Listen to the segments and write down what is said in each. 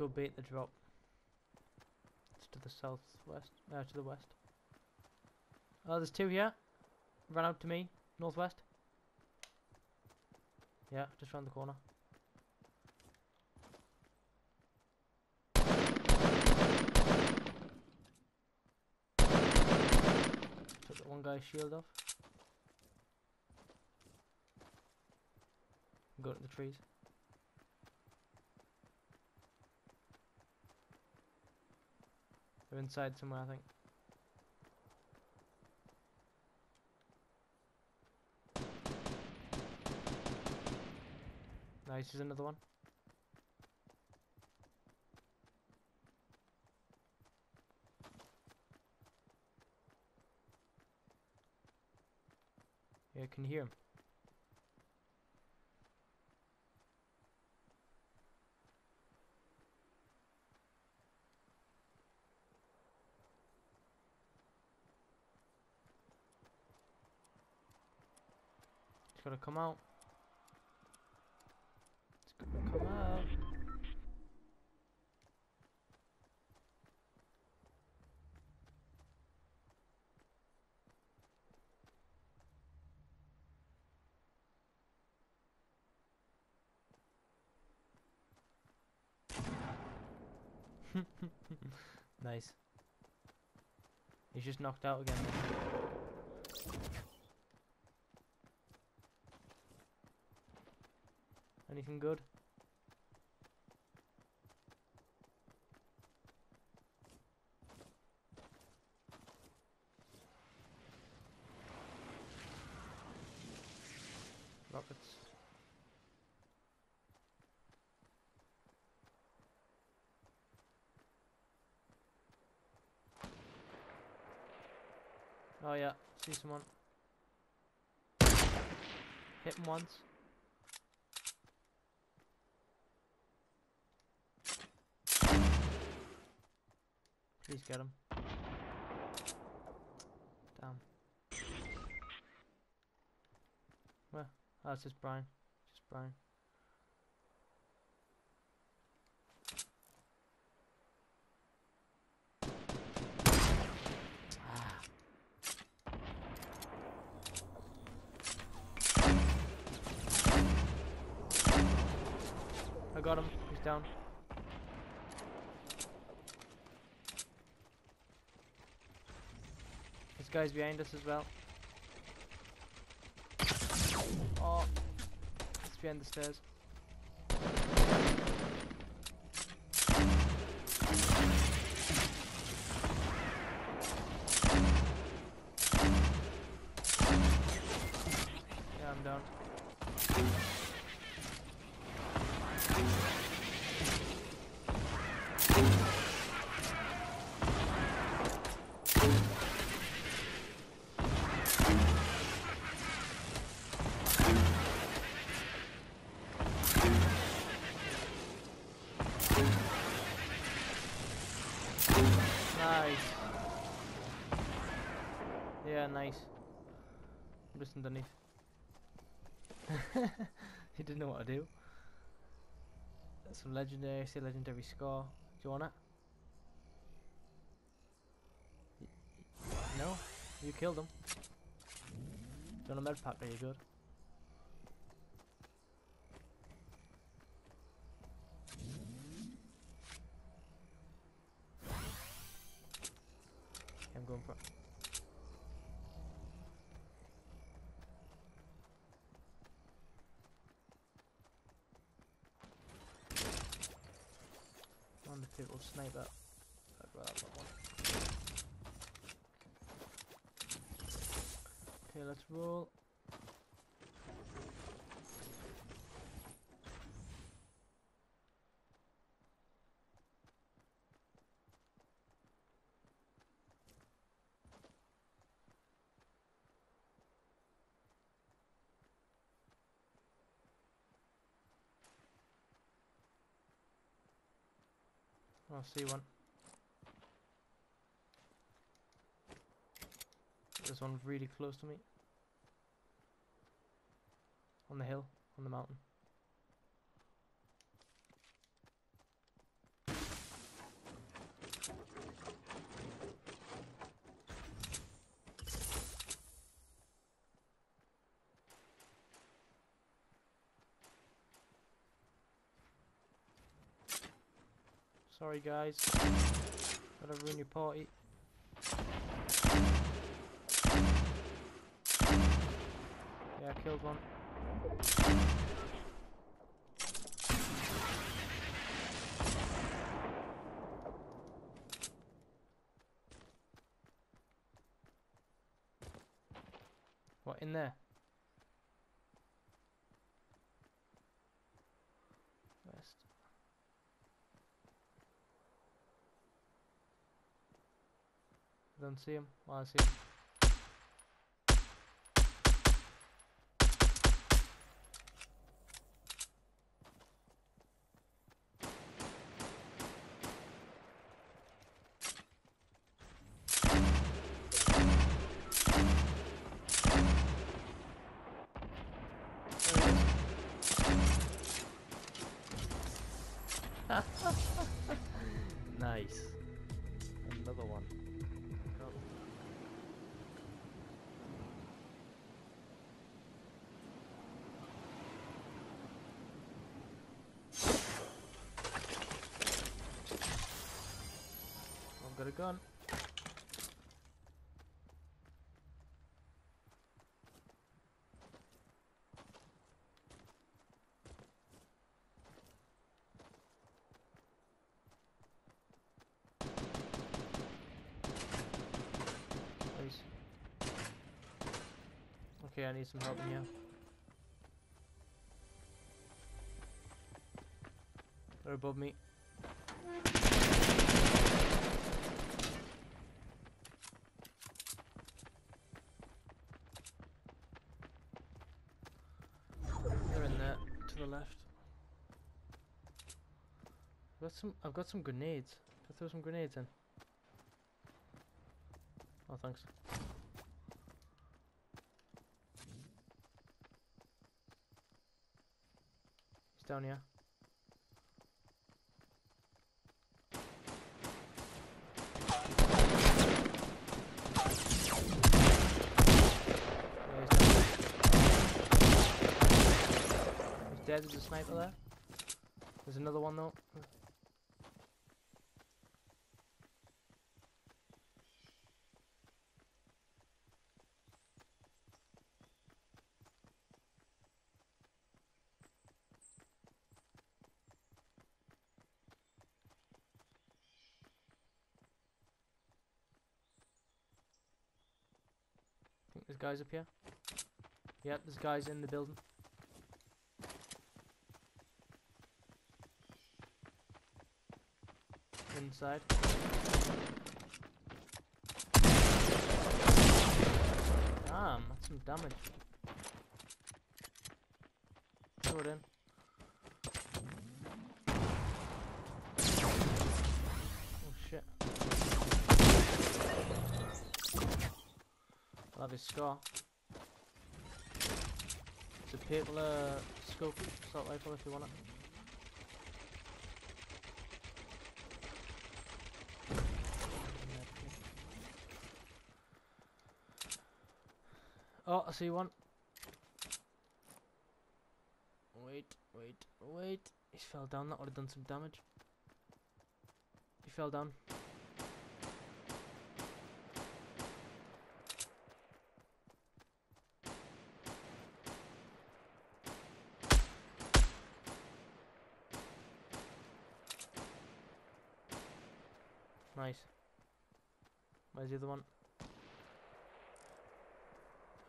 go bait the drop. It's to the southwest. Uh, to the west. Oh, there's two here. Run out to me, northwest. Yeah, just round the corner. Took that one guy's shield off. Go to the trees. They're inside somewhere, I think. Nice, there's another one. Yeah, I can hear him. Gotta come out. It's gonna come out. nice. He's just knocked out again. Anything good? Rockets. Oh yeah, see someone. Hit him once. Please get him. Damn. Well, oh, it's just Brian. Just Brian. Ah. I got him. He's down. Guy's behind us as well. Oh, it's behind the stairs. Yeah, I'm down. Nice. Yeah, nice. I'm just underneath. he didn't know what to do. Some legendary, say legendary score. Do you want it? No, you killed him. Do you want a med pack? Are you good? I'm going for if it will snipe that. Okay, let's roll. I'll see one. There's one really close to me. On the hill, on the mountain. Sorry, guys. Gotta ruin your party. Yeah, I killed one. What, in there? West. Don't see him. Well, I see him. Nice. Another one. Go. I've got a gun. Please. Okay, I need some help in here. They're above me. They're in there, to the left. I've got some. I've got some grenades. I throw some grenades in? Oh, thanks. He's down here. Dead. There's a sniper there. There's another one though. Guys up here. Yep, there's guys in the building. Inside. Damn, that's some damage. Throw it in. Oh shit. His. It's a purple uh, scope assault rifle if you want it. Oh, I see one. Wait, wait, wait. He fell down. That would have done some damage. He fell down. Nice. Where's the other one?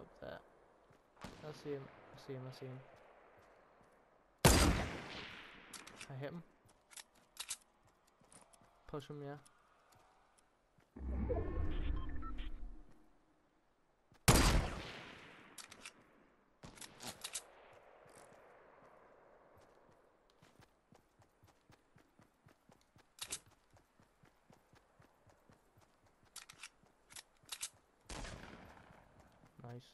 Up there. I see him. I see him. I see him. I hit him. Push him, yeah. nice.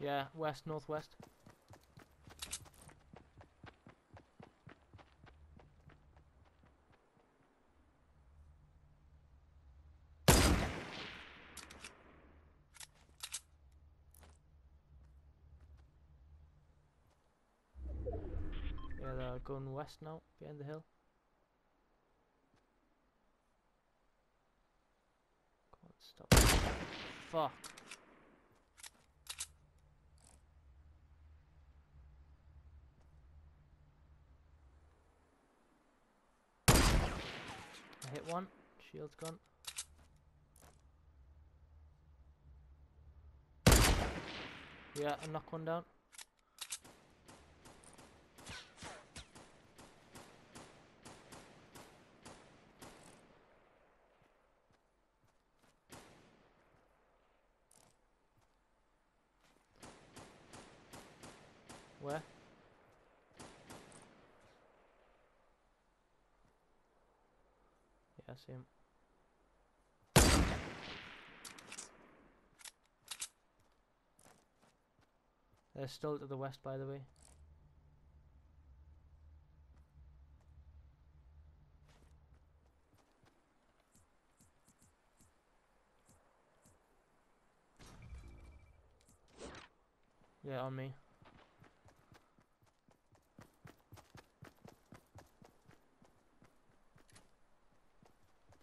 Yeah, west, northwest. Yeah, they're going west now, behind the hill. Fuck. I hit one. Shield's gone. Yeah, I knock one down. Where? Yeah, I see him. They're still to the west, by the way. Yeah, on me.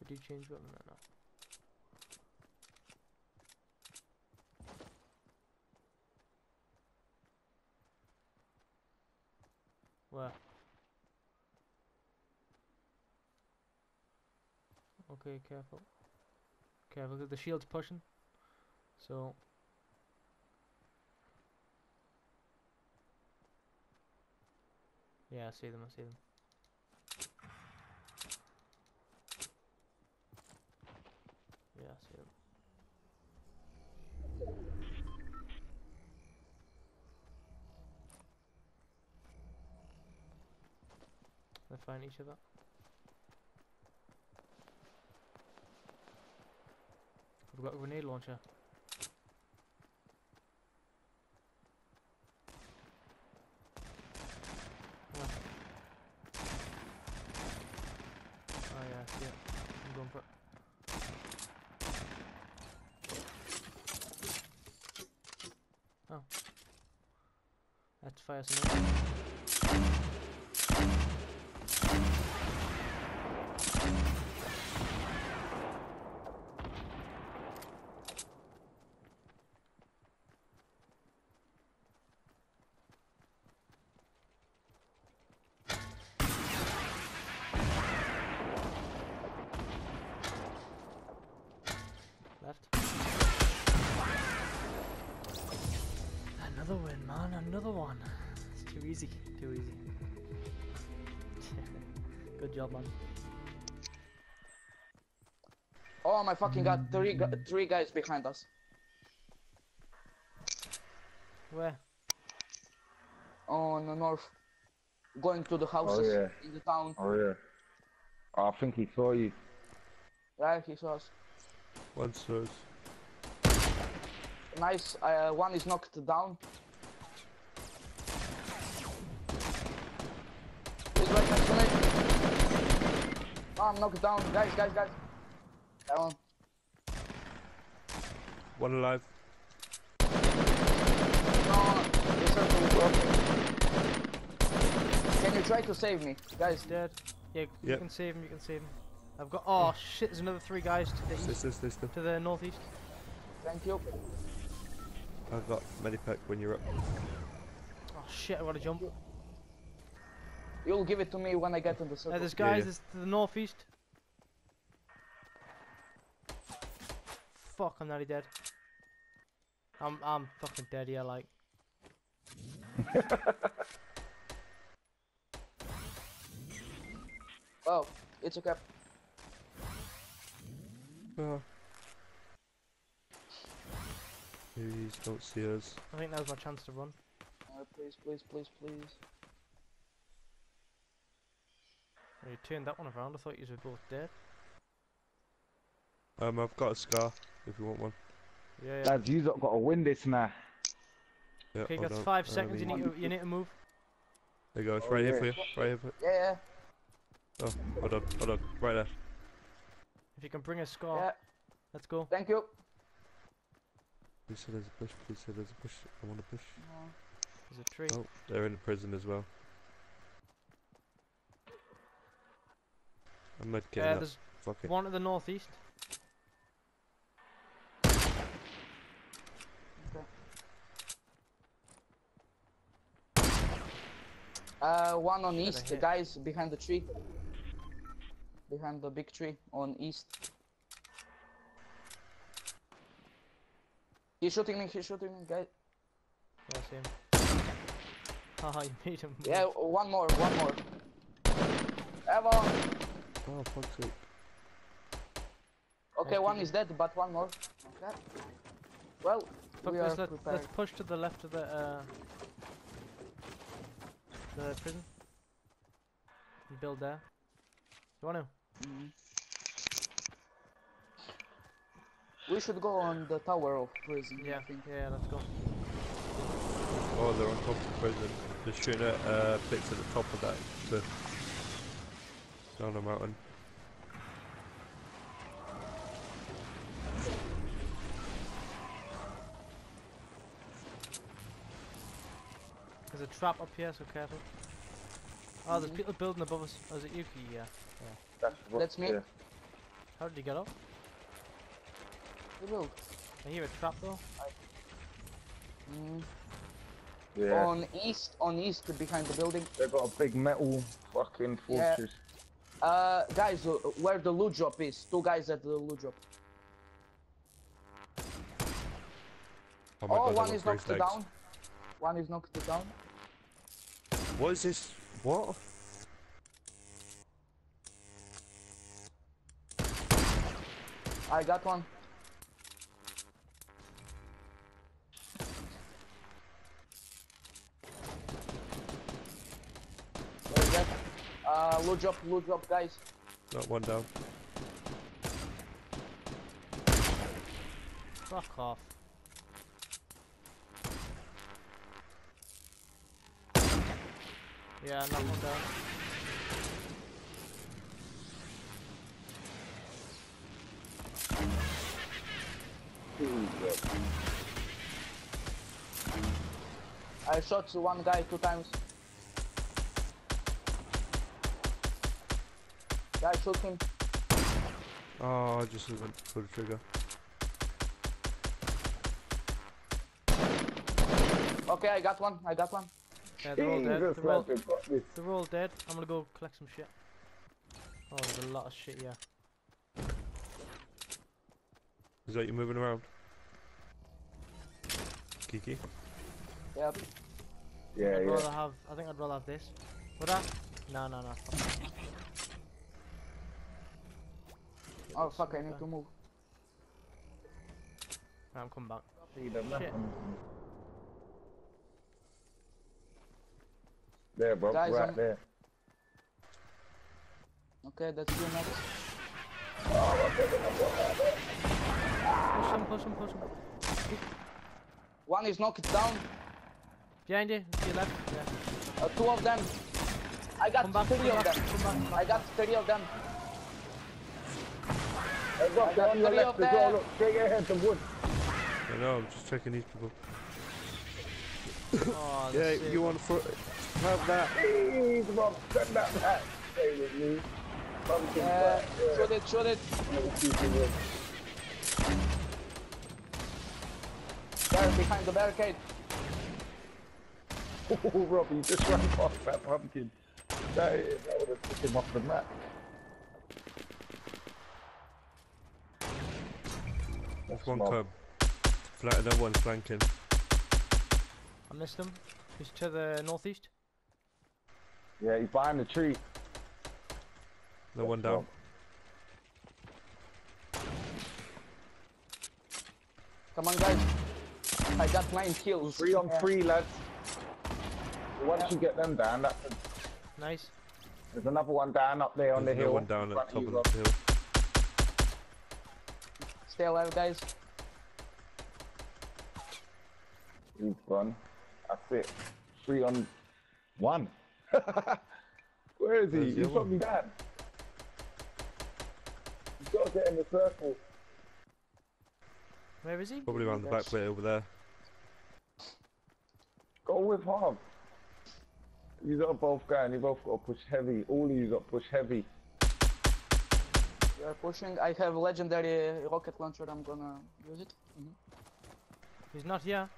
Did you change weapon or not? Where? Okay, careful. Careful, 'cause the shield's pushing. So. Yeah, I see them, I see them. Yeah, I see them. Find each other. We've got a grenade launcher. Oh yeah. Oh. Let's fire some more. Left. Another. Another one. It's too easy. Too easy. Good job, man. Oh my fucking god, three three guys behind us. Where? On the north. Going to the houses yeah. in the town. Oh yeah. Oh, I think he saw you. Right, he saw us. One source. Nice, uh, one is knocked down. He's right next to me. Oh, I'm knocked down. Guys, guys, guys. That one. One alive. No, the circle is broken. Can you try to save me? Guys, Dead. Yeah, you Yep. can save him. You can save him. I've got. Oh shit! There's another three guys to the east, This, this, this, this. to the northeast. thank you. I've got medipack when you're up. Oh shit! I gotta jump. You'll give it to me when I get in the Uh, circle. there's Yeah, guys yeah. there's to the northeast. Fuck! I'm nearly dead. I'm I'm fucking dead. Yeah, like. Oh, it's okay. Oh. Please don't see us. I think that was my chance to run. Uh, please, please, please, please. Oh, you turned that one around. I thought you were both dead. Um, I've got a scar if you want one. Yeah. yeah. Lads, you lot got to win this now. Yeah, Okay, hold that's on. five seconds. You need- need to you need to move. There you go. It's Oh, right here for you. Right here for you. Yeah, yeah, Oh, hold on, hold on. Right there. If you can bring a scar, yeah. let's go. Thank you. Please say there's a push. Please say there's a push. I want to push. There's a tree. Oh, they're in the prison as well. I'm not Uh, there's Fuck it. one to the northeast. Uh, one on east. The guys behind the tree. Behind the big tree on east. He's shooting me. He's shooting me, guys. Yeah, I see him. Haha, you made him. Yeah, one more. One more. Evo. Oh, fuck's sake. Okay, one is dead, but one more. Okay. Well, But we let's, are let, prepared. let's push to the left of the uh, the prison. And build there. You want to? Mhm. We should go on the tower of prison. Yeah, I think. yeah, let's go. Oh, they're on top of the prison. They're shooting at uh, bits at the top of that cliff. Down the mountain. There's a trap up here, so careful. Oh, there's Mhm. people building above us. Oh, is it Yuki? Yeah. That's, what- That's me. yeah. How did he get up? We will. I hear a trap though. Mm. Yeah. On east, on east, behind the building. They've got a big metal fucking Yeah. Uh, guys, uh, where the loot drop is. Two guys at the loot drop. Oh Oh, one is knocked legs. down. One is knocked down. What is this? What? I got one. Where's that? Uh, loot drop, low drop, guys. Not one down. Fuck off. Yeah, knock one down. I shot one guy two times. Guy shoot him. Oh, I just went for the trigger. Okay, I got one. I got one. Yeah, they're all dead. They're all, lads, we've got this. they're all dead. I'm gonna go collect some shit. Oh, there's a lot of shit here. Is that you moving around? Kiki? Yep. Yeah, I'd yeah. rather have. I think I'd rather have this. Would I? No, no, no. Oh fuck! I need to move. I'm coming back. Shit. There, bro, Guys, right I'm- there. Okay, that's you next. Push him, push him, push him. One is knocked down. Behind you, to your left. Yeah. Uh, two of them. I got Come back, three come of back, them. back. I got three of them. Hey, look, I on your left as well. Look, straight ahead, the wood. I know, I'm just checking these people. Oh, Yeah, that's you want to have that? Please, Rob, send that back. Stay with me. Pumpkin Yeah, back, shoot it, shoot it. yeah. There, behind the barricade. Oh, Rob, you just ran past that pumpkin. That, is- that would have took him off the map. That's one Small. cub. Flat, another one's flanking. I missed him. He's to the northeast. Yeah, he's behind the tree. Another one down. Come on, guys. I got nine kills. Three on Yeah. three, lads. Once you get them down, that's a, Nice. there's another one down up there on There's the another hill. one down at the top of the hill. Stay alive, guys. He's gone. That's it. Three on one. Where is he? Where's He's other probably down. He's got to get in the circle. Where is he? Probably around the back That's- plate over there. Go with Harv. You got both go and you both got to push heavy. All of you got to push heavy. They're pushing. I have legendary rocket launcher. I'm gonna use it. Mhm. He's not here.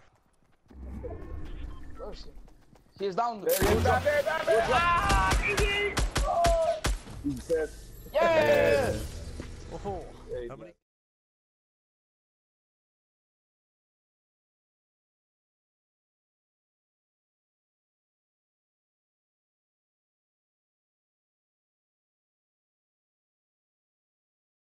Where is he? He's down. There he is, down there, down there. Ah. Oh. He's dead. Yeah! Oh. Yeah, he's How many